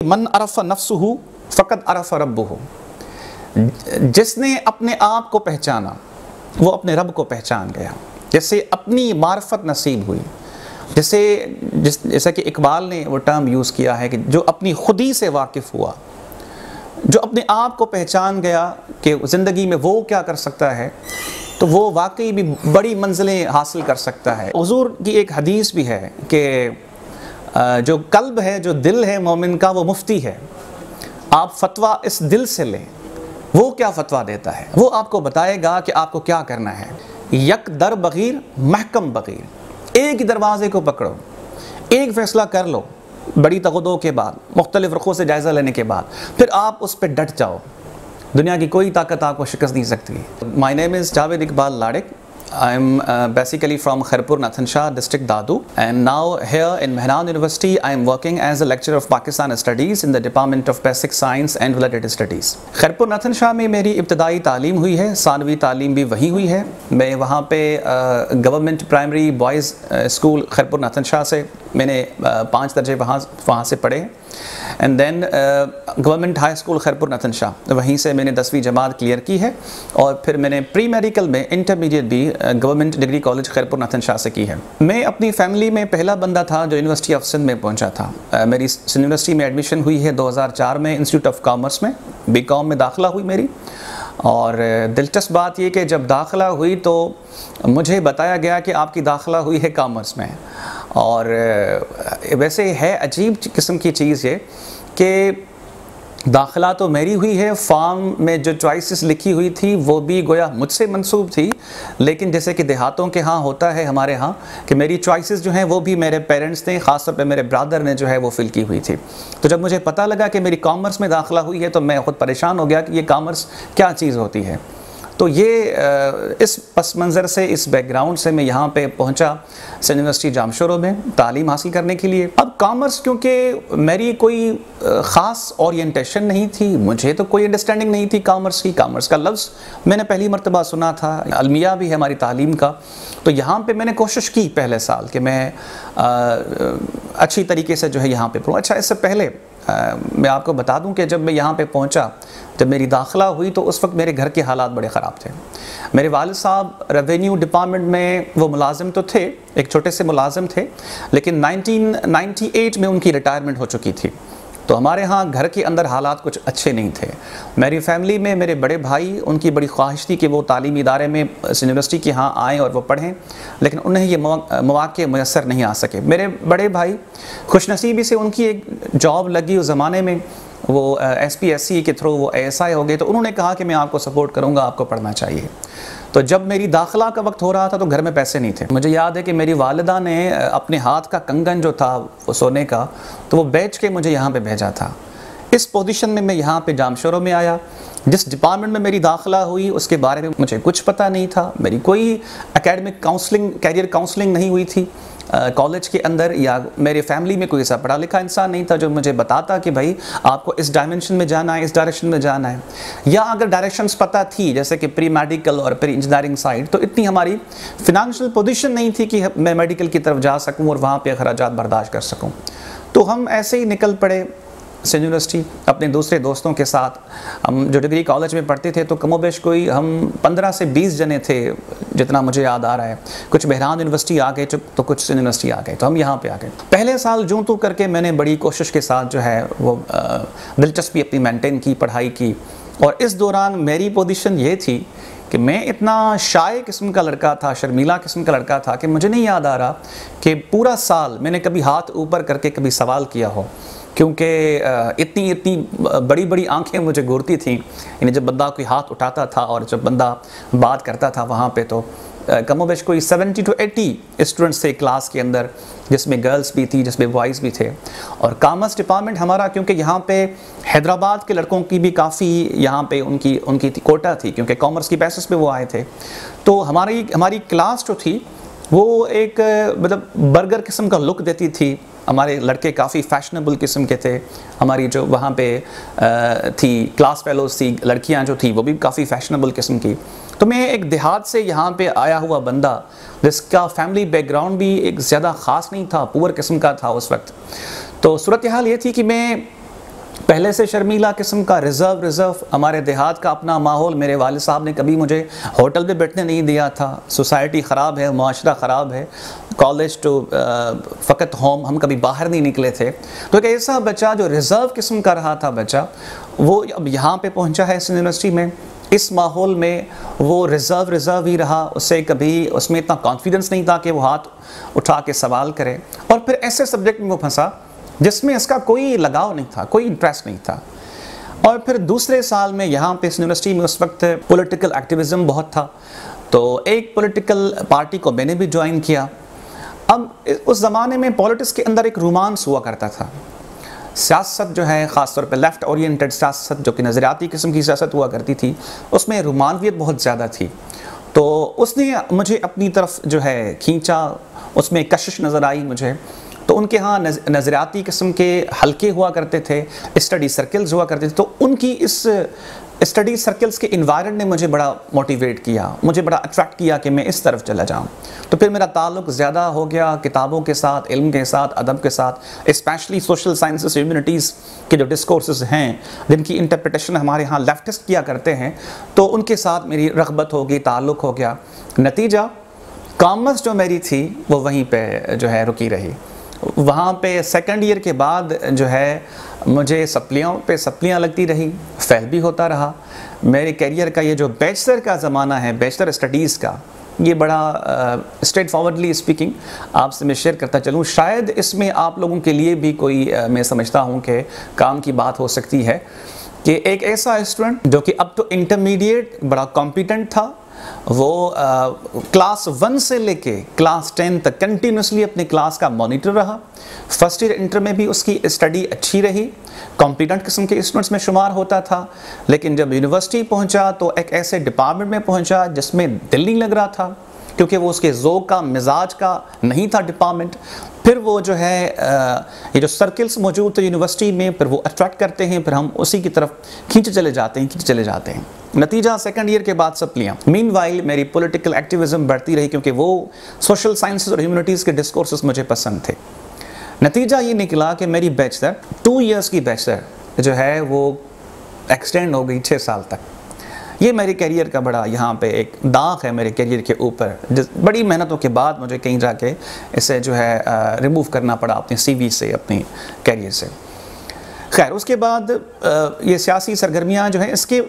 मन अरफ नफ्सहू फ़कत अरफ रब हो जिसने अपने आप को पहचाना, वो अपने रब को पहचान गया। जैसे अपनी मार्फत नसीब हुई। जैसे, जिस, जैसा कि इकबाल ने वो टर्म यूज़ किया है कि जो अपनी खुदी से वाकिफ़ हुआ, जो अपने आप को पहचान गया कि ज़िंदगी में वो क्या कर सकता है तो वो वाकई भी बड़ी मंजिलें हासिल कर सकता है। हजूर की एक हदीस भी है कि जो कल्ब है, जो दिल है मोमिन का, वो मुफ्ती है। आप फतवा इस दिल से लें, वो क्या फतवा देता है? वो आपको बताएगा कि आपको क्या करना है। यक दर बगीर, महकम बगीर। एक ही दरवाजे को पकड़ो, एक फ़ैसला कर लो, बड़ी तगदों के बाद, मुख्तलिफ़ रुखों से जायज़ा लेने के बाद। फिर आप उस पर डट जाओ। दुनिया की कोई ताकत आपको शिकस्त नहीं सकती। My name is Javed Iqbal Ladik I am basically from Khairpur Nathanshah district Dadu and now here in मेहनान university I am working as a lecture of Pakistan studies in the department of basic science and related studies Khairpur Khairpur Nathanshah में मेरी इब्तदाई तालीम हुई है सानवी तालीम भी वहीं हुई है मैं वहाँ पर government primary boys school Khairpur Khairpur Nathanshah से मैंने पाँच दर्जे वहाँ वहाँ से पढ़े and then government high school Khairpur Nathan Shah वहीं से मैंने दसवीं जमात क्लियर की है और फिर मैंने प्री मेडिकल में इंटरमीडिएट भी government degree college Khairpur Nathan Shah से की है। मैं अपनी फैमिली में पहला बंदा था जो यूनिवर्सिटी ऑफ़ सिंध में पहुँचा था। Uh, मेरी यूनिवर्सिटी में एडमिशन हुई है 2004 में इंस्टीट्यूट ऑफ़ कॉमर्स में। बी कॉम में दाखिला हुई मेरी। और uh, दिलचस्प बात यह कि जब दाखिला हुई तो मुझे बताया गया कि आपकी दाखिला हुई है कॉमर्स में। और वैसे है अजीब किस्म की चीज़ ये कि दाखिला तो मेरी हुई है, फॉर्म में जो चॉइसेस लिखी हुई थी वो भी गोया मुझसे मंसूब थी, लेकिन जैसे कि देहातों के यहाँ होता है हमारे यहाँ कि मेरी चॉइसेस जो हैं वो भी मेरे पेरेंट्स ने, ख़ासतौर पे मेरे ब्रदर ने जो है वो फिल की हुई थी। तो जब मुझे पता लगा कि मेरी कॉमर्स में दाखिला हुई है तो मैं ख़ुद परेशान हो गया कि ये कॉमर्स क्या चीज़ होती है। तो ये इस पस मंज़र से इस बैकग्राउंड से मैं यहाँ पे पहुँचा सेंट यूनिवर्सिटी जामशोरों में तालीम हासिल करने के लिए। अब कॉमर्स क्योंकि मेरी कोई ख़ास ओरिएंटेशन नहीं थी मुझे तो कोई अंडरस्टैंडिंग नहीं थी कॉमर्स की। कॉमर्स का लफ्ज़ मैंने पहली मरतबा सुना था अलमिया भी है हमारी तालीम का। तो यहाँ पे मैंने कोशिश की पहले साल कि मैं आ, अच्छी तरीके से जो है यहाँ पे पढ़ूँ। अच्छा इससे पहले आ, मैं आपको बता दूँ कि जब मैं यहाँ पे पहुँचा जब मेरी दाखिला हुई तो उस वक्त मेरे घर के हालात बड़े ख़राब थे। मेरे वाल साहब रेवेन्यू डिपार्टमेंट में वो मुलाजिम तो थे एक छोटे से मुलाजिम थे लेकिन 1998 में उनकी रिटायरमेंट हो चुकी थी। तो हमारे यहाँ घर के अंदर हालात कुछ अच्छे नहीं थे। मेरी फैमिली में मेरे बड़े भाई, उनकी बड़ी ख्वाहिश थी कि वो तालीमी इदारे में यूनिवर्सिटी के यहाँ आएँ और वो पढ़ें, लेकिन उन्हें ये मौाक़े मैसर नहीं आ सके। मेरे बड़े भाई, खुशनसीबी से उनकी एक जॉब लगी उस ज़माने में, वो एस पी एस सी के थ्रू वो एस आई हो गए तो उन्होंने कहा कि मैं आपको सपोर्ट करूँगा, आपको पढ़ना चाहिए। तो जब मेरी दाखिला का वक्त हो रहा था तो घर में पैसे नहीं थे। मुझे याद है कि मेरी वालदा ने अपने हाथ का कंगन जो था, वो सोने का तो वो बेच के मुझे यहाँ पे भेजा था। इस पोजीशन में मैं यहाँ पे जामशोरों में आया। जिस डिपार्टमेंट में मेरी दाखिला हुई, उसके बारे में मुझे कुछ पता नहीं था। मेरी कोई एकेडमिक काउंसलिंग कैरियर काउंसलिंग नहीं हुई थी। कॉलेज के अंदर या मेरे फैमिली में कोई ऐसा पढ़ा लिखा इंसान नहीं था जो मुझे बताता कि भाई, आपको इस डायमेंशन में जाना है, इस डायरेक्शन में जाना है। या अगर डायरेक्शंस पता थी, जैसे कि प्री मेडिकल और प्री इंजीनियरिंग साइड तो इतनी हमारी फिनंशियल पोजिशन नहीं थी कि मैं मेडिकल की तरफ़ जा सकूँ और वहाँ पर अखराज बर्दाश्त कर सकूँ। तो हम ऐसे ही निकल पड़े। सेंट यूनिवर्सिटी अपने दूसरे दोस्तों के साथ। हम जो डिग्री कॉलेज में पढ़ते थे तो कमोबेश कोई हम 15 से 20 जने थे, जितना मुझे याद आ रहा है। कुछ बहरान यूनिवर्सिटी आ गए तो कुछ यूनिवर्सिटी आ गए तो हम यहाँ पे आ गए। पहले साल जूँ तो करके मैंने बड़ी कोशिश के साथ जो है, वो दिलचस्पी अपनी मेनटेन की, पढ़ाई की। और इस दौरान मेरी पोजिशन ये थी कि मैं इतना शाय किस्म का लड़का था, शर्मीला किस्म का लड़का था कि मुझे नहीं याद आ रहा कि पूरा साल मैंने कभी हाथ ऊपर करके कभी सवाल किया हो। क्योंकि इतनी इतनी बड़ी बड़ी आँखें मुझे घूरती थी। यानी जब बंदा कोई हाथ उठाता था और जब बंदा बात करता था वहाँ पे तो कमोबेश कोई 70 टू 80 स्टूडेंट्स थे क्लास के अंदर जिसमें गर्ल्स भी थी जिसमें बॉयज़ भी थे। और कामर्स डिपार्टमेंट हमारा क्योंकि यहाँ पे हैदराबाद के लड़कों की भी काफ़ी यहाँ पे उनकी उनकी थी, कोटा थी क्योंकि कॉमर्स की बेसिस पे वो आए थे। तो हमारी हमारी क्लास जो थी वो एक मतलब बर्गर किस्म का लुक देती थी। हमारे लड़के काफ़ी फैशनेबल किस्म के थे। हमारी जो वहाँ पे थी क्लास फेलोज थी लड़कियाँ जो थी, वो भी काफ़ी फैशनेबल किस्म की। तो मैं एक देहात से यहाँ पे आया हुआ बंदा, जिसका फैमिली बैकग्राउंड भी एक ज़्यादा ख़ास नहीं था पुअर किस्म का था उस वक्त। तो सूरत हाल ये थी कि मैं पहले से शर्मीला किस्म का रिज़र्व रिज़र्व हमारे देहात का अपना माहौल। मेरे वाल साहब ने कभी मुझे होटल पे बैठने नहीं दिया था। सोसाइटी ख़राब है, माशरा ख़राब है। कॉलेज टू फ़कत होम, हम कभी बाहर नहीं निकले थे। तो एक ऐसा बच्चा जो रिज़र्व किस्म का रहा था बच्चा, वो अब यहाँ पे पहुँचा है इस यूनिवर्सिटी में। इस माहौल में वो रिज़र्व रिज़र्व ही रहा। उससे कभी उसमें इतना कॉन्फिडेंस नहीं था कि वो हाथ उठा के सवाल करे। और फिर ऐसे सब्जेक्ट में वो फंसा। जिसमें इसका कोई लगाव नहीं था, कोई इंटरेस्ट नहीं था। और फिर दूसरे साल में यहाँ पे इस यूनिवर्सिटी में उस वक्त पॉलिटिकल एक्टिविज़म बहुत था। तो एक पॉलिटिकल पार्टी को मैंने भी ज्वाइन किया। अब उस ज़माने में पॉलिटिक्स के अंदर एक रोमांस हुआ करता था। सियासत जो है ख़ास तौर पे लेफ़्ट ओरिएंटेड सियासत, जो कि नज़रियाती किस्म की सियासत हुआ करती थी, उसमें रोमानवियत बहुत ज़्यादा थी। तो उसने मुझे अपनी तरफ़ जो है खींचा, उसमें कशिश नज़र आई मुझे। तो उनके यहाँ नज़रियाती किस्म के हल्के हुआ करते थे, स्टडी सर्कल्स हुआ करते थे तो उनकी इस, स्टडी सर्कल्स के इन्वायरमेंट ने मुझे बड़ा मोटिवेट किया, मुझे बड़ा अट्रैक्ट किया कि मैं इस तरफ़ चला जाऊँ। तो फिर मेरा ताल्लुक ज़्यादा हो गया किताबों के साथ, इल्म के साथ, अदब के साथ स्पेशली सोशल साइंसेस ह्यूमनिटीज़ के जो डिस्कोर्स हैं, जिनकी इंटरप्रटेशन हमारे यहाँ लेफ्टिस्ट किया करते हैं तो उनके साथ मेरी रगबत हो गई ताल्लुक़ हो गया। नतीजा कॉमर्स जो मेरी थी, वो वहीं पर जो है रुकी रही। वहाँ पे सेकंड ईयर के बाद जो है मुझे सप्लियों पे सप्लियाँ लगती रही फेल भी होता रहा। मेरे करियर का ये जो बैचलर का ज़माना है बैचलर स्टडीज़ का ये बड़ा स्ट्रेट फॉरवर्डली स्पीकिंग आपसे मैं शेयर करता चलूँ। शायद इसमें आप लोगों के लिए भी कोई आ, मैं समझता हूँ कि काम की बात हो सकती है कि एक ऐसा स्टूडेंट जो कि अब तो इंटरमीडिएट बड़ा कॉम्पिटेंट था वो क्लास वन से लेके क्लास टेन तक कंटिन्यूसली अपने क्लास का मॉनिटर रहा। फ़र्स्ट ईयर इंटर में भी उसकी स्टडी अच्छी रही। कॉम्पिटेंट किस्म के स्टूडेंट्स में शुमार होता था। लेकिन जब यूनिवर्सिटी पहुँचा तो एक ऐसे डिपार्टमेंट में पहुँचा, जिसमें दिल नहीं लग रहा था, क्योंकि वो उसके जोक का, मिजाज का नहीं था डिपार्टमेंट फिर वो जो है ये जो सर्कल्स मौजूद थे यूनिवर्सिटी में, फिर वो अट्रैक्ट करते हैं, फिर हम उसी की तरफ़ खींच चले जाते हैं, खींच चले जाते हैं। नतीजा सेकंड ईयर के बाद सप्लियाँ मीन वाइल मेरी पॉलिटिकल एक्टिविज्म बढ़ती रही क्योंकि वो सोशल साइंस और ह्यूमनिटीज़ के डिस्कोर्स मुझे पसंद थे। नतीजा ये निकला कि मेरी बैचलर टू ईयर्स की बैचलर जो है वो एक्सटेंड हो गई छः साल तक। ये मेरे करियर का बड़ा यहाँ पे एक दाग है मेरे करियर के ऊपर। जिस बड़ी मेहनतों के बाद मुझे कहीं जाके इसे जो है रिमूव करना पड़ा अपने सीवी से, अपने करियर से। खैर, उसके बाद ये सियासी सरगर्मियाँ जो हैं, इसके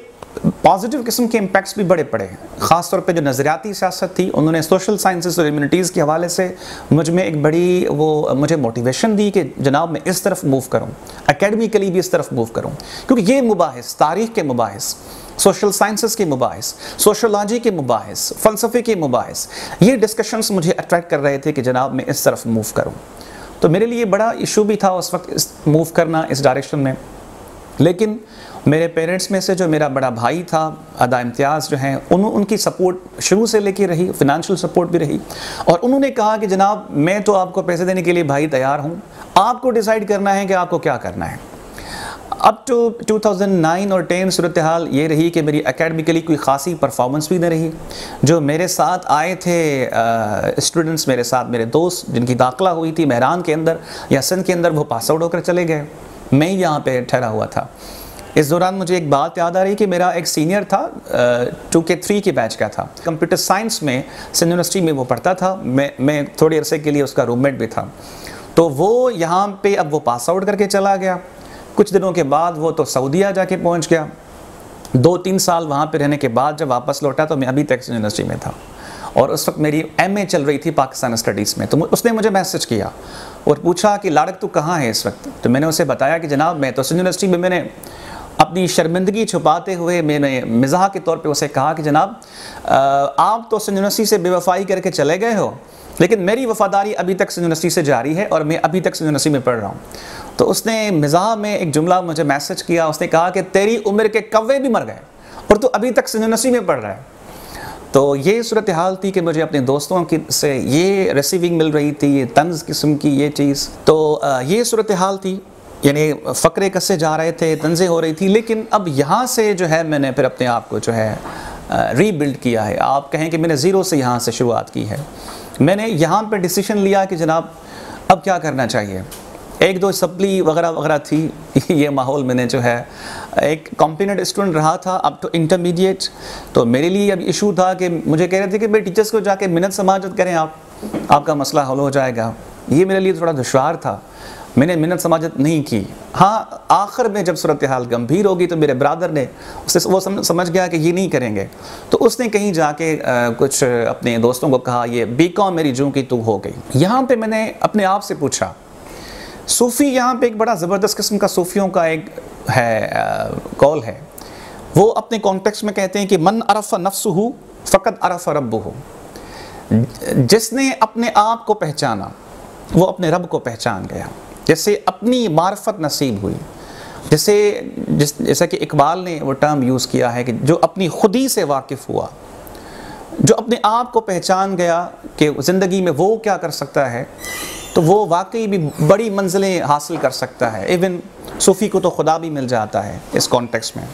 पॉजिटिव किस्म के इम्पैक्ट्स भी बड़े पड़े हैं। ख़ास तौर पे जो नज़रियाती सियासत थी, उन्होंने सोशल साइंसेस और इम्यूनिटीज़ के हवाले से मुझमें एक बड़ी वो, मुझे मोटिवेशन दी कि जनाब मैं इस तरफ़ मूव करूँ अकेडमिकली भी इस तरफ़ मूव करूँ। क्योंकि ये मुबाहिस, तारीख़ के मुबाहिस सोशल साइंसेस के मुबाहिस सोशोलॉजी के मुबाहिस फ़लसफ़े के मुबाहिस, ये डिस्कशंस मुझे अट्रैक्ट कर रहे थे कि जनाब मैं इस तरफ़ मूव करूँ। तो मेरे लिए बड़ा इशू भी था उस वक्त मूव करना, इस डायरेक्शन में। लेकिन मेरे पेरेंट्स में से जो मेरा बड़ा भाई था, अदा इम्तियाज़ जो हैं, उन, उनकी सपोर्ट शुरू से लेके रही फिनंशियल सपोर्ट भी रही। और उन्होंने कहा कि, जनाब, मैं तो आपको पैसे देने के लिए भाई तैयार हूँ। आपको डिसाइड करना है कि आपको क्या करना है। अब टू 2009 और 10 सूरत हाल ये रही कि मेरी एकेडमिकली कोई ख़ासी परफॉर्मेंस भी नहीं रही। जो मेरे साथ आए थे स्टूडेंट्स मेरे साथ, मेरे दोस्त, जिनकी दाखिला हुई थी महरान के अंदर या सिंध के अंदर, वो पास आउट होकर चले गए। मैं यहाँ पे ठहरा हुआ था। इस दौरान मुझे एक बात याद आ रही कि मेरा एक सीनियर था टू के थ्री के बैच का था। कंप्यूटर साइंस में सिंध यूनिवर्सिटी में वो पढ़ता था। मैं मैं थोड़े अरसे के लिए उसका रूममेट भी था। तो वो यहाँ पे अब वो पास आउट करके चला गया। कुछ दिनों के बाद वो तो सऊदीया जाके पहुँच गया। दो तीन साल वहाँ पर रहने के बाद जब वापस लौटा तो मैं अभी तक यूनिवर्सिटी में था। और उस वक्त मेरी एमए चल रही थी पाकिस्तान स्टडीज़ में। तो उसने मुझे मैसेज किया। और पूछा कि लाड़क तू कहाँ है इस वक्त? तो मैंने उसे बताया कि जनाब, मैं तो यूनिवर्सिटी में मैंने अपनी शर्मिंदगी छुपाते हुए मैंने मिजाह के तौर पे उसे कहा कि जनाब आप तो यूनिवर्सिटी से बेवफाई करके चले गए हो, लेकिन मेरी वफादारी अभी तक यूनिवर्सिटी से जारी है और मैं अभी तक यूनिवर्सिटी में पढ़ रहा हूँ। तो उसने मिजाह में एक जुमला मुझे मैसेज किया, उसने कहा कि तेरी उम्र के कव्वे भी मर गए और तू अभी तक यूनिवर्सिटी में पढ़ रहा है। तो ये सूरत हाल थी कि मुझे अपने दोस्तों की से ये रिसीविंग मिल रही थी, ये तंज किस्म की ये चीज़। तो ये सूरत हाल थी, यानी फ़करे कसे जा रहे थे, तंज़ें हो रही थी, लेकिन अब यहाँ से जो है मैंने फिर अपने आप को जो है रीबिल्ड किया है। आप कहें कि मैंने ज़ीरो से यहाँ से शुरुआत की है। मैंने यहाँ पर डिसीशन लिया कि जनाब, अब क्या करना चाहिए? एक दो सप्ली वगैरह वगैरह थी ये माहौल मैंने जो है एक कॉम्पिटेंट स्टूडेंट रहा था अब तो इंटरमीडिएट तो मेरे लिए अब इशू था कि मुझे कह रहे थे कि भाई टीचर्स को जाके मिनत समाजत करें आप आपका मसला हल हो जाएगा। ये मेरे लिए थोड़ा दुशवार था। मैंने मिन्नत समाजत नहीं की। हाँ आखिर में जब सूरत हाल गंभीर होगी तो मेरे ब्रादर ने उससे वो समझ गया कि ये नहीं करेंगे। तो उसने कहीं जाके आ, कुछ अपने दोस्तों को कहा ये बी कॉम मेरी जू की तू हो गई। यहाँ पे मैंने अपने आप से पूछा सूफ़ी यहाँ पे एक बड़ा ज़बरदस्त किस्म का सूफ़ियों का एक है कॉल है। वो अपने कॉन्टेक्स्ट में कहते हैं कि मन अरफ़ नफ्स हो फ़कत अरफ़ रब हो जिसने अपने आप को पहचाना, वो अपने रब को पहचान गया। जैसे अपनी मार्फत नसीब हुई। जैसे, जिस, जैसा कि इकबाल ने वो टर्म यूज़ किया है कि जो अपनी खुदी से वाकिफ़ हुआ, जो अपने आप को पहचान गया कि ज़िंदगी में वो क्या कर सकता है तो वो वाकई भी बड़ी मंजिलें हासिल कर सकता है। इवन सूफ़ी को तो खुदा भी मिल जाता है इस कॉन्टेक्स्ट में।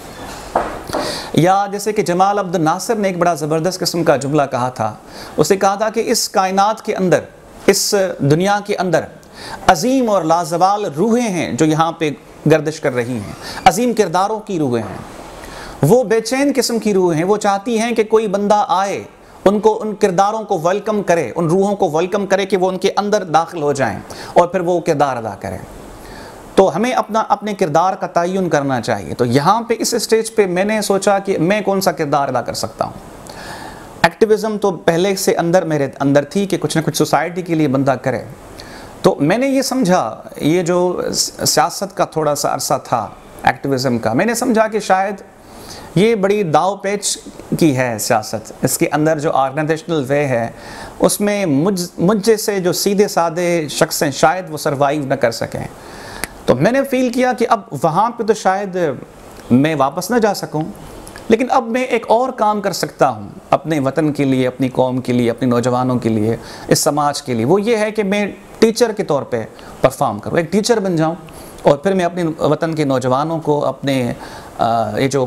या जैसे कि जमाल अब्दुल नासिर ने एक बड़ा ज़बरदस्त किस्म का जुमला कहा था। उसे कहा था कि इस कायनात के अंदर, इस दुनिया के अंदर अजीम और लाजवाल रूहें हैं जो यहाँ पे गर्दिश कर रही हैं। अजीम किरदारों की रूहें हैं। वो बेचैन किस्म की रूहें हैं। वो चाहती हैं कि कोई बंदा आए उनको, उन किरदारों को वेलकम करे, उन रूहों को वेलकम करे कि वो उनके अंदर दाखिल हो जाएँ और फिर वो किरदार अदा करें। तो हमें अपना, अपने किरदार का तयन करना चाहिए। तो यहाँ पे इस स्टेज पे मैंने सोचा कि मैं कौन सा किरदार अदा कर सकता हूँ। एक्टिविज़म तो पहले से अंदर मेरे, अंदर थी कि कुछ ना कुछ सोसाइटी के लिए बंदा करे। तो मैंने ये समझा, ये जो सियासत का थोड़ा सा अरसा था एक्टिविज़म का, मैंने समझा कि शायद ये बड़ी दाव पेच की है सियासत। इसके अंदर जो ऑर्गेनाइजेशनल वे है, उसमें मुझ मुझ जैसे जो सीधे साधे शख्स हैं, शायद वो सरवाइव न कर सकें। तो मैंने फील किया कि अब वहाँ पे तो शायद मैं वापस ना जा सकूँ, लेकिन अब मैं एक और काम कर सकता हूँ, अपने वतन के लिए, अपनी कौम के लिए, अपने नौजवानों के लिए, इस समाज के लिए। वो ये है कि मैं टीचर के तौर पे परफॉर्म करूँ। एक टीचर बन जाऊँ और फिर मैं अपने वतन के नौजवानों को, अपने ये जो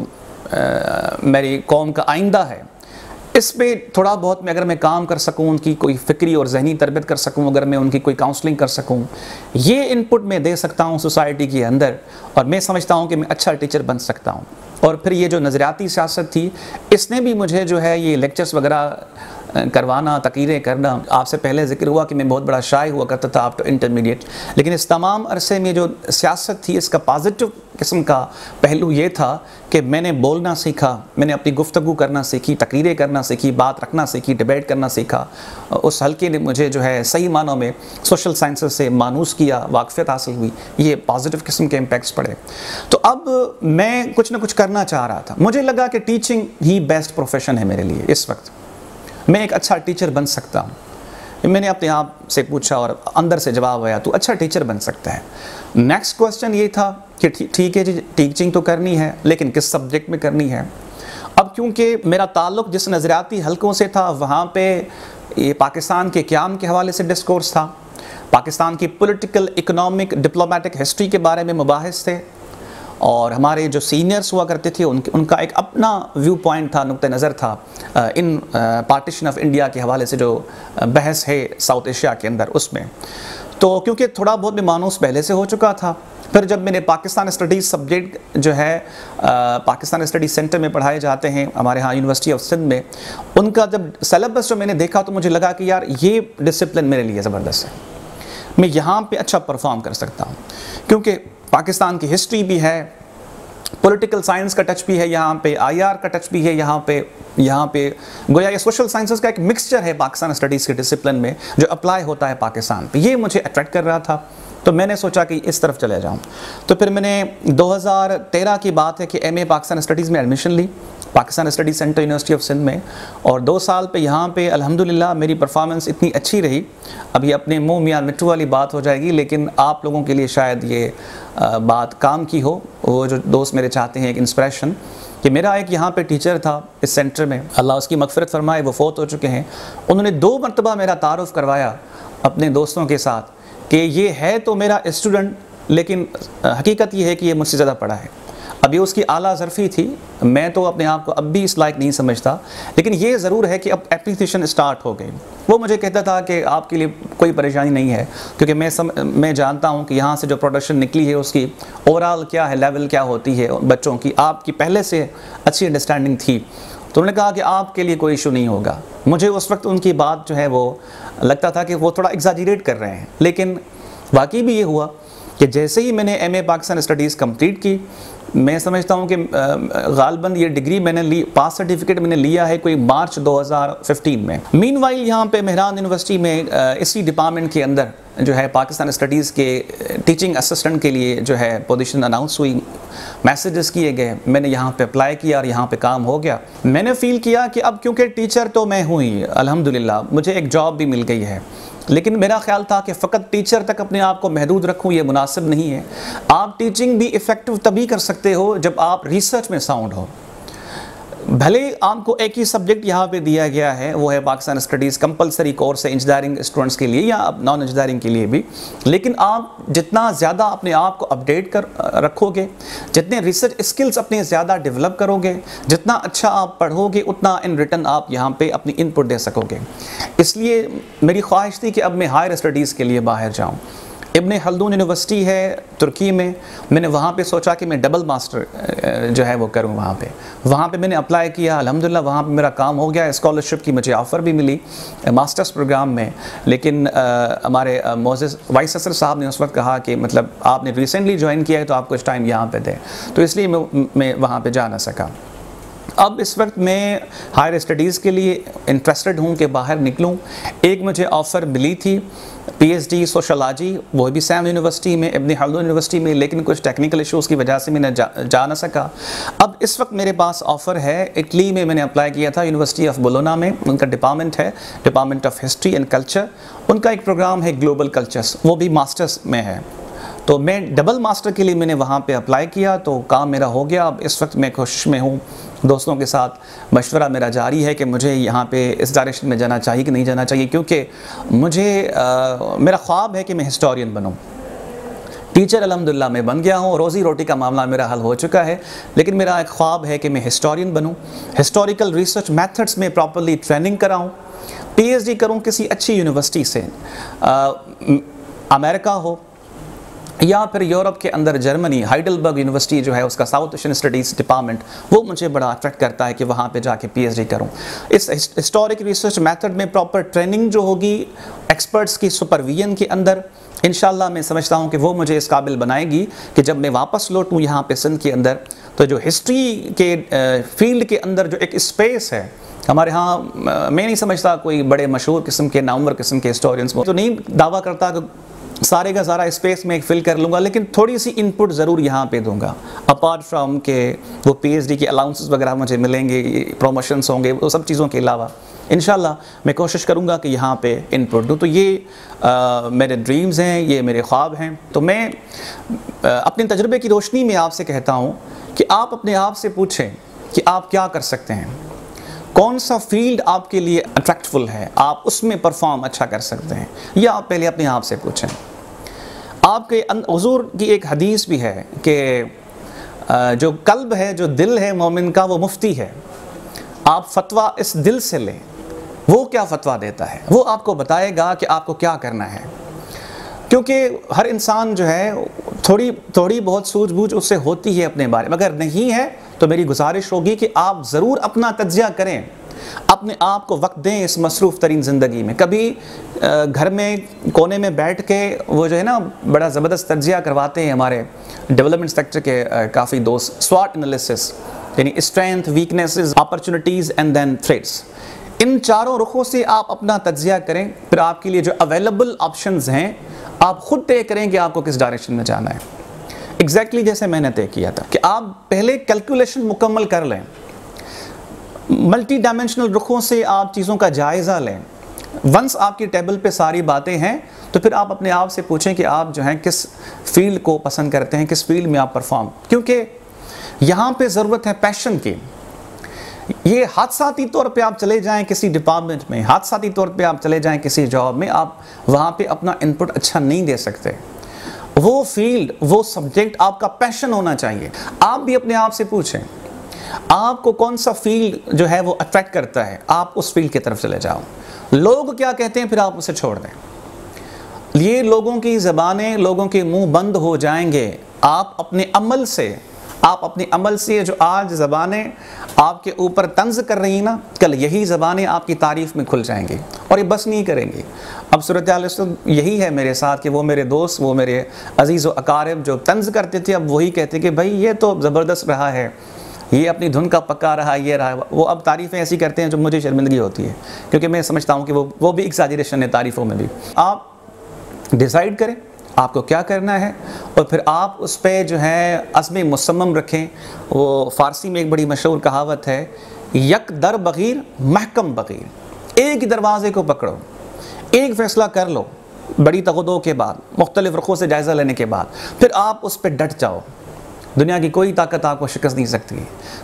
मेरी कौम का आइंदा है। इस पर थोड़ा बहुत मैं अगर मैं काम कर सकूँ, उनकी कोई फ़िक्री और जहनी तरबियत कर सकूँ, अगर मैं उनकी कोई काउंसलिंग कर सकूँ, ये इनपुट मैं दे सकता हूँ सोसाइटी के अंदर और मैं समझता हूँ कि मैं अच्छा टीचर बन सकता हूँ। और फिर ये जो नज़रियाती सियासत थी, इसने भी मुझे जो है ये लेक्चर्स वगैरह करवाना तकीरें करना। आपसे पहले ज़िक्र हुआ कि मैं बहुत बड़ा शाय हुआ करता था, आप तो इंटरमीडिएट लेकिन इस तमाम अरसे में जो सियासत थी, इसका पॉजिटिव किस्म का पहलू ये था कि मैंने बोलना सीखा, मैंने अपनी गुफ्तु करना सीखी, तकरीरें करना सीखी, बात रखना सीखी डिबेट करना सीखा। उस हल्के ने मुझे जो है सही मानों में सोशल साइंसेस से मानूस किया, वाकफियत हासिल हुई। ये पॉजिटिव किस्म के इम्पैक्ट्स पड़े। तो अब मैं कुछ ना कुछ करना चाह रहा था। मुझे लगा कि टीचिंग ही बेस्ट प्रोफेशन है मेरे लिए इस वक्त। मैं एक अच्छा टीचर बन सकता हूँ। मैंने अपने आप से पूछा और अंदर से जवाब आया तो अच्छा टीचर बन सकता है। नेक्स्ट क्वेश्चन ये था कि ठीक है जी टीचिंग तो करनी है, लेकिन किस सब्जेक्ट में करनी है? अब क्योंकि मेरा ताल्लुक जिस नज़रियाती हलकों से था, वहाँ पे ये पाकिस्तान के क्याम के हवाले से डिस्कोर्स था। पाकिस्तान की पॉलिटिकल इकोनॉमिक डिप्लोमेटिक हिस्ट्री के बारे में मुबाहिस थे। और हमारे जो सीनियर्स हुआ करते थे, उनके, उनका एक अपना व्यू पॉइंट था नुक़ नज़र था इन पार्टीशन ऑफ़ इंडिया के हवाले से जो बहस है साउथ एशिया के अंदर उसमें। तो क्योंकि थोड़ा बहुत भी मानूस पहले से हो चुका था, फिर जब मैंने पाकिस्तान स्टडीज़ सब्जेक्ट जो है पाकिस्तान स्टडी सेंटर में पढ़ाए जाते हैं, हमारे यहाँ यूनिवर्सिटी ऑफ़ सिंध में, उनका जब सलेबस जो मैंने देखा तो मुझे लगा कि यार ये डिसिप्लिन मेरे लिए ज़बरदस्त है। मैं यहाँ पे अच्छा परफॉर्म कर सकता हूँ, क्योंकि पाकिस्तान की हिस्ट्री भी है पॉलिटिकल साइंस का टच भी है यहाँ पे आईआर का टच भी है यहाँ पे यहाँ पे। गोया, ये सोशल साइंसेस का एक मिक्सचर है पाकिस्तान स्टडीज़ के डिसिप्लिन में, जो अप्लाई होता है पाकिस्तान पे। ये मुझे अट्रैक्ट कर रहा था तो मैंने सोचा कि इस तरफ़ चले जाऊँ। तो फिर मैंने 2013 की बात है कि एमए पाकिस्तान स्टडीज़ में admission Lee. Pakistan study centre university of Sindh में। और दो साल पे यहाँ पे, अल्हम्दुलिल्लाह, मेरी परफॉर्मेंस इतनी अच्छी रही। अभी अपने मुँह मियाँ मिट्टू वाली बात हो जाएगी, लेकिन आप लोगों के लिए शायद ये बात काम की हो। वो जो दोस्त मेरे चाहते हैं, एक इंस्परेशन कि मेरा एक यहाँ पे टीचर था, इस सेंटर में। अल्लाह उसकी मगफरत फरमाए, वो फोत हो चुके हैं। उन्होंने दो मरतबा मेरा तारफ़ करवाया अपने दोस्तों के साथ, कि ये है तो मेरा स्टूडेंट लेकिन हकीकत ये है कि ये मुझसे ज़्यादा पढ़ा है। अब ये उसकी आला ज़रफ़ी थी। मैं तो अपने आप को अब भी इस लायक नहीं समझता। लेकिन ये ज़रूर है कि अब एप्लीकेशन स्टार्ट हो गई। वो मुझे कहता था कि आपके लिए कोई परेशानी नहीं है क्योंकि मैं सम, मैं जानता हूँ कि यहाँ से जो प्रोडक्शन निकली है उसकी ओवरऑल क्या है लेवल क्या होती है बच्चों की। आपकी पहले से अच्छी अंडरस्टैंडिंग थी। तो उन्होंने कहा कि आपके लिए कोई इशू नहीं होगा। मुझे उस वक्त उनकी बात जो है वो लगता था कि वो थोड़ा एग्जाजरेट कर रहे हैं। लेकिन वाकई भी ये हुआ कि जैसे ही मैंने M A Pakistan studies complete की मैं समझता हूँ कि गालबंद ये डिग्री मैंने ली, पास सर्टिफिकेट मैंने लिया है कोई मार्च 2015 में। मीन वाइल यहाँ पे मेहरान यूनिवर्सिटी में इसी डिपार्टमेंट के अंदर जो है पाकिस्तान स्टडीज़ के टीचिंग असिस्टेंट के लिए जो है पोजीशन अनाउंस हुई मैसेजेस किए गए, मैंने यहाँ पे अप्लाई किया और यहाँ पे काम हो गया। मैंने फील किया कि अब क्योंकि टीचर तो मैं हूँ ही अलहमदिल्ला मुझे एक जॉब भी मिल गई है। लेकिन मेरा ख्याल था कि फ़कत टीचर तक अपने आप को महदूद रखूँ, ये मुनासिब नहीं है। आप टीचिंग भी इफ़ेक्टिव तभी कर सकते हो जब आप रिसर्च में साउंड हो। भले ही आपको एक ही सब्जेक्ट यहाँ पे दिया गया है, वो है पाकिस्तान स्टडीज़ कंपलसरी कोर्स है इंजीनियरिंग स्टूडेंट्स के लिए या नॉन इंजीनियरिंग के लिए भी। लेकिन आप जितना ज़्यादा अपने आप को अपडेट कर रखोगे, जितने रिसर्च स्किल्स अपने ज़्यादा डेवलप करोगे, जितना अच्छा आप पढ़ोगे, उतना इन रिटर्न आप यहाँ पे अपनी इनपुट दे सकोगे। इसलिए मेरी ख्वाहिश थी कि अब मैं हायर स्टडीज़ के लिए बाहर जाऊँ। इब्न हल्दून यूनिवर्सिटी है तुर्की में। मैंने वहाँ पे सोचा कि मैं डबल मास्टर जो है वो करूँ वहाँ पे। वहाँ पे मैंने अप्लाई किया, अल्हम्दुलिल्लाह वहाँ पे मेरा काम हो गया। स्कॉलरशिप की मुझे ऑफ़र भी मिली मास्टर्स प्रोग्राम में। लेकिन हमारे मोजिस वाइस असर साहब ने उस वक्त कहा कि मतलब आपने रिसेंटली ज्वाइन किया है तो आप कुछ टाइम यहाँ पर दें। तो इसलिए मैं मैं वहाँ पर जा ना सका। अब इस वक्त मैं हायर स्टडीज़ के लिए इंटरेस्टेड हूँ कि बाहर निकलूँ। एक मुझे ऑफ़र मिली थी पीएचडी सोशलॉजी वो भी सैम यूनिवर्सिटी में इब्न हल्दून यूनिवर्सिटी में लेकिन कुछ टेक्निकल इश्यूज़ की वजह से मैंने जा, जा ना सका। अब इस वक्त मेरे पास ऑफ़र है इटली में मैंने अप्लाई किया था यूनिवर्सिटी ऑफ़ बोलोना में उनका डिपार्टमेंट है department of history and culture उनका एक प्रोग्राम है ग्लोबल कल्चर्स वो भी मास्टर्स में है। तो मैं डबल मास्टर के लिए मैंने वहाँ पे अप्लाई किया तो काम मेरा हो गया। अब इस वक्त मैं कोशिश में हूँ। दोस्तों के साथ मशवरा मेरा जारी है कि मुझे यहाँ पे इस डायरेक्शन में जाना चाहिए कि नहीं जाना चाहिए क्योंकि मुझे आ, मेरा ख्वाब है कि मैं हिस्टोरियन बनूँ। टीचर अलहमदिल्ला मैं बन गया हूँ रोज़ी रोटी का मामला मेरा हल हो चुका है लेकिन मेरा एक ख्वाब है कि मैं हिस्टोरियन बनूँ। हिस्टोरिकल रिसर्च मेथड्स में प्रॉपरली ट्रेनिंग कराऊँ। पीएचडी करूँ किसी अच्छी यूनिवर्सिटी से। अमेरिका हो या फिर यूरोप के अंदर जर्मनी, हाइडलबर्ग यूनिवर्सिटी जो है उसका साउथ एशियन स्टडीज़ डिपार्टमेंट, वो मुझे बड़ा अट्रैक्ट करता है कि वहाँ पे जाके पीएचडी करूँ। इस हिस्टोरिक रिसर्च मेथड में प्रॉपर ट्रेनिंग जो होगी एक्सपर्ट्स की सुपरविजन के अंदर इन मैं समझता हूँ कि वो मुझे इस काबिल बनाएगी कि जब मैं वापस लौटूँ यहाँ पे सिंध के अंदर तो जो हिस्ट्री के फ़ील्ड के अंदर जो एक स्पेस है, हमारे यहाँ मैं नहीं समझता कोई बड़े मशहूर किस्म के, नामवर किस्म के हिस्टोरियंस तो नहीं दावा करता कि सारे का सारा स्पेस में फिल कर लूँगा लेकिन थोड़ी सी इनपुट ज़रूर यहाँ पे दूँगा। अपार्ट फ्राम के वो पीएचडी के अलाउंसेस वगैरह मुझे मिलेंगे प्रमोशंस होंगे वो सब चीज़ों के अलावा। इन मैं कोशिश करूँगा कि यहाँ पे इनपुट दूँ। तो ये आ, मेरे ड्रीम्स हैं ये मेरे ख्वाब हैं। तो मैं आ, अपने तजर्बे की रोशनी में आपसे कहता हूँ कि आप अपने आप से पूछें कि आप क्या कर सकते हैं। कौन सा फ़ील्ड आपके लिए अट्रैक्टफुल है? आप उसमें परफॉर्म अच्छा कर सकते हैं। यह आप पहले अपने आप से पूछें। आपके हजूर की एक हदीस भी है कि जो कल्ब है, जो दिल है मोमिन का, वो मुफ्ती है। आप फतवा इस दिल से लें। वो क्या फतवा देता है? वो आपको बताएगा कि आपको क्या करना है। क्योंकि हर इंसान जो है, थोड़ी थोड़ी बहुत सूझबूझ उससे होती है अपने बारे में। अगर नहीं है तो मेरी गुजारिश होगी कि आप ज़रूर अपना तजिया करें। अपने आप को वक्त दें इस मसरूफ़ तरीन ज़िंदगी में। कभी घर में, कोने में बैठ के वो जो है ना, बड़ा ज़बरदस्त तजिया करवाते हैं हमारे डेवलपमेंट सेक्टर के काफ़ी दोस्त। स्वाट एनालिसिस यानी strength weaknesses opportunities and then threats इन चारों रुखों से आप अपना तजिया करें। फिर आपके लिए जो अवेलेबल ऑप्शंस हैं, आप खुद तय करें कि आपको किस डायरेक्शन में जाना है। एग्जैक्टली जैसे मैंने तय किया था कि आप पहले कैलकुलेशन मुकम्मल कर लें। मल्टी डायमेंशनल रुखों से आप चीज़ों का जायज़ा लें। वंस आपकी टेबल पे सारी बातें हैं तो फिर आप अपने आप से पूछें कि आप जो हैं किस फ़ील्ड को पसंद करते हैं, किस फ़ील्ड में आप परफॉर्म क्योंकि यहाँ पे ज़रूरत है पैशन की। ये हादसाती तौर पे आप चले जाएँ किसी डिपार्टमेंट में, हादसाती तौर पे आप चले जाएँ किसी जॉब में, आप वहाँ पे अपना इनपुट अच्छा नहीं दे सकते। वो फ़ील्ड वो सब्जेक्ट आपका पैशन होना चाहिए। आप भी अपने आप से पूछें, आपको कौन सा फ़ील्ड जो है वो अट्रैक्ट करता है? आप उस फ़ील्ड की तरफ़ चले जाओ। लोग क्या कहते हैं, फिर आप उसे छोड़ दें। ये लोगों की ज़बानें, लोगों के मुँह बंद हो जाएँगे। आप अपने अमल से आप अपने अमल से जो आज ज़बानें आपके ऊपर तंज कर रही हैं ना, कल यही ज़बानें आपकी तारीफ़ में खुल जाएँगी और ये बस नहीं करेंगी। अब सूरत यही है मेरे साथ कि वो मेरे दोस्त, वो मेरे अज़ीज़ व अकारब जो तंज करते थे, अब वही कहते कि भाई ये तो ज़बरदस्त रहा है, ये अपनी धुन का पक्का रहा, ये रहा, वो अब तारीफ़ें ऐसी करते हैं जो मुझे शर्मिंदगी होती है, क्योंकि मैं समझता हूँ कि वो वो भी एग्जाजरेशन है तारीफ़ों में भी। आप डिसाइड करें। आपको क्या करना है? और फिर आप उस पर जो है अज़म मुसम रखें। वो फ़ारसी में एक बड़ी मशहूर कहावत है, यक दर बग़ीर, महकम बग़ीर। एक ही दरवाज़े को पकड़ो, एक फ़ैसला कर लो, बड़ी तगदों के बाद, मुख्तलिफ़ रुखों से जायज़ा लेने के बाद। फिर आप उस पर डट जाओ। दुनिया की कोई ताकत आपको शिकस्त नहीं सकती।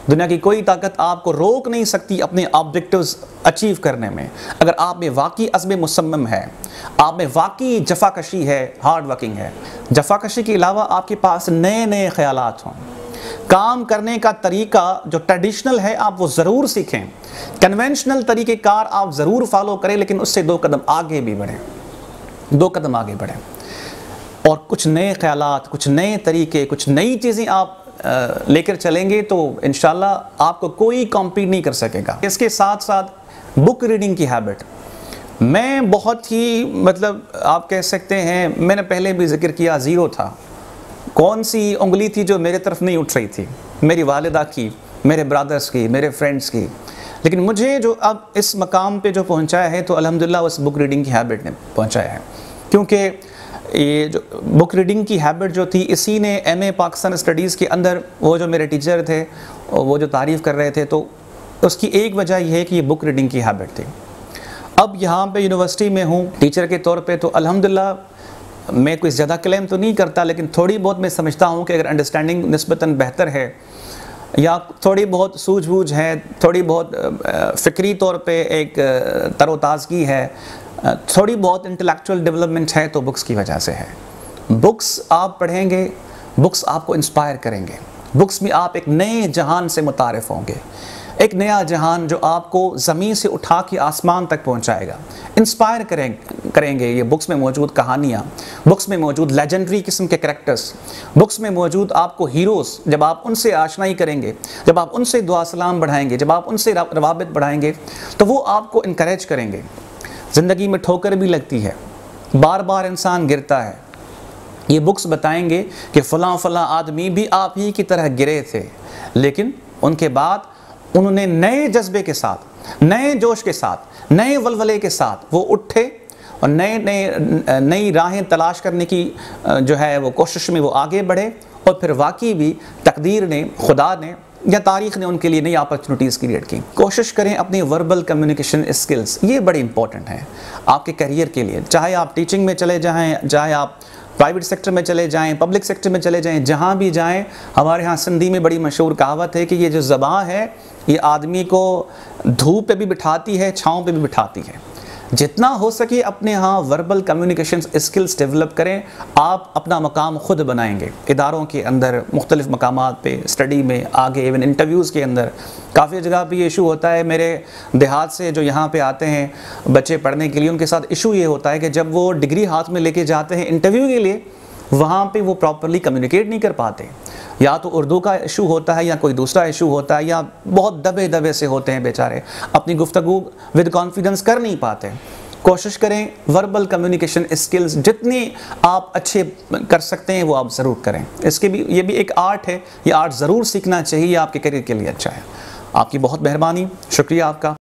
दुनिया की कोई ताकत आपको रोक नहीं सकती अपने ऑब्जेक्टिव्स अचीव करने में। अगर आप में वाकई अज़म मुसम है, आप में वाकई जफाकशी है हार्ड वर्किंग है, जफाकशी के अलावा आपके पास नए नए ख्याल हों। काम करने का तरीका जो ट्रेडिशनल है, आप वो ज़रूर सीखें। कन्वेंशनल तरीक़ेकार आप ज़रूर फॉलो करें, लेकिन उससे दो कदम आगे भी बढ़ें। दो कदम आगे बढ़ें। और कुछ नए ख्याल कुछ नए तरीके, कुछ नई चीज़ें आप लेकर चलेंगे तो इन आपको कोई कॉम्पीट नहीं कर सकेगा। इसके साथ साथ बुक रीडिंग की हैबिट मैं बहुत ही मतलब आप कह सकते हैं, मैंने पहले भी ज़िक्र किया ज़ीरो था। कौन सी उंगली थी जो मेरे तरफ़ नहीं उठ रही थी? मेरी वालदा की, मेरे ब्रदर्स की, मेरे फ्रेंड्स की। लेकिन मुझे जो अब इस मकाम पे जो पहुँचाया है तो अल्हम्दुलिल्लाह उस बुक रीडिंग की हैबिट ने पहुँचाया है। क्योंकि ये जो बुक रीडिंग की हैबिट जो थी, इसी ने एम ए पाकिस्तान स्टडीज़ के अंदर वो जो मेरे टीचर थे वो जो तारीफ़ कर रहे थे तो उसकी एक वजह यह है कि ये बुक रीडिंग की हैबिट थी। अब यहाँ पे यूनिवर्सिटी में हूँ टीचर के तौर पे तो अल्हम्दुलिल्लाह मैं कोई ज़्यादा क्लेम तो नहीं करता, लेकिन थोड़ी बहुत मैं समझता हूँ कि अगर अंडरस्टैंडिंग नस्बता बेहतर है, या थोड़ी बहुत सूझबूझ है, थोड़ी बहुत फ़िक्री तौर पे एक तरोताज़गी है थोड़ी बहुत इंटेलेक्चुअल डेवलपमेंट है तो बुक्स की वजह से है। बुक्स आप पढ़ेंगे बुक्स आपको इंस्पायर करेंगे। बुक्स में आप एक नए जहान से मुतारफ़ होंगे। एक नया जहान जो आपको ज़मीन से उठा के आसमान तक पहुंचाएगा। इंस्पायर करें, करेंगे ये बुक्स में मौजूद कहानियाँ। बुक्स में मौजूद लेजेंडरी किस्म के करेक्टर्स बुक्स में मौजूद आपको हीरोज़ जब आप उनसे आशनाई करेंगे, जब आप उनसे दुआ सलाम बढ़ाएँगे, जब आप उनसे रवाबित बढ़ाएँगे तो वो आपको इनक्रेज करेंगे। ज़िंदगी में ठोकर भी लगती है। बार बार इंसान गिरता है। ये बुक्स बताएँगे कि फ़लाँ फ़लाँ आदमी भी आप ही की तरह गिरे थे, लेकिन उनके बाद उन्होंने नए जज्बे के साथ, नए जोश के साथ, नए वलवले के साथ वो उठे और नए नए, नई राहें तलाश करने की जो है वो कोशिश में वो आगे बढ़े और फिर वाकई भी तकदीर ने, खुदा ने या तारीख ने उनके लिए नई अपॉर्चुनिटीज़ क्रिएट की। कोशिश करें अपनी वर्बल कम्युनिकेशन स्किल्स ये बड़े इंपॉर्टेंट हैं आपके करियर के लिए। चाहे आप टीचिंग में चले जाएँ, चाहे आप प्राइवेट सेक्टर में चले जाएँ पब्लिक सेक्टर में चले जाएँ, जहाँ भी जाएँ, हमारे यहाँ सिंधी में बड़ी मशहूर कहावत है कि ये जो ज़बाँ है, ये आदमी को धूप पे भी बिठाती है, छाँव पे भी बिठाती है। जितना हो सके अपने यहाँ वर्बल कम्युनिकेशन स्किल्स डेवलप करें। आप अपना मकाम ख़ुद बनाएँगे। इदारों के अंदर, मुख्तलिफ़ मकाम पर स्टडी में, आगे इवन इंटरव्यूज़ के अंदर। काफ़ी जगह पर ये इशू होता है। मेरे देहात से जो यहाँ पर आते हैं, बच्चे पढ़ने के लिए, उनके साथ इशू ये होता है कि जब वो डिग्री हाथ में लेके जाते हैं इंटरव्यू के लिए वहाँ पे वो प्रॉपरली कम्युनिकेट नहीं कर पाते। या तो उर्दू का इशू होता है या कोई दूसरा इशू होता है या बहुत दबे दबे से होते हैं बेचारे। अपनी गुफ्तु विद कॉन्फिडेंस कर नहीं पाते। कोशिश करें वर्बल कम्युनिकेशन स्किल्स जितनी आप अच्छे कर सकते हैं वो आप ज़रूर करें। इसके भी, ये भी एक आर्ट है। ये आर्ट ज़रूर सीखना चाहिए। आपके करियर के लिए अच्छा है। आपकी बहुत मेहरबानी। शुक्रिया आपका।